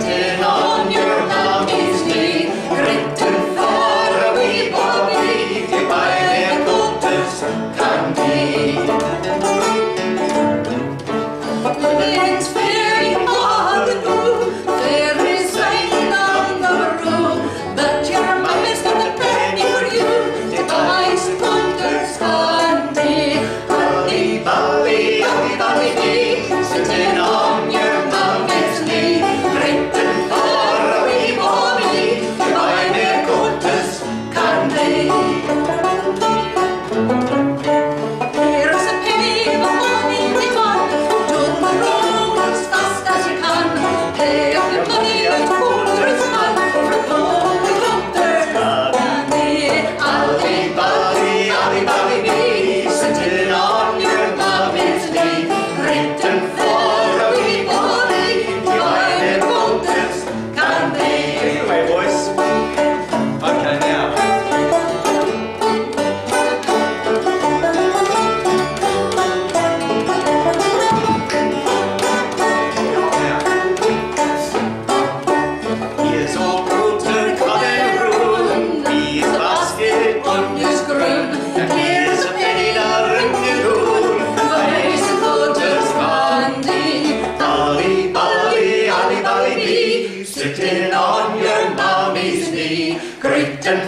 Friday. sitting on your mommy's knee, great and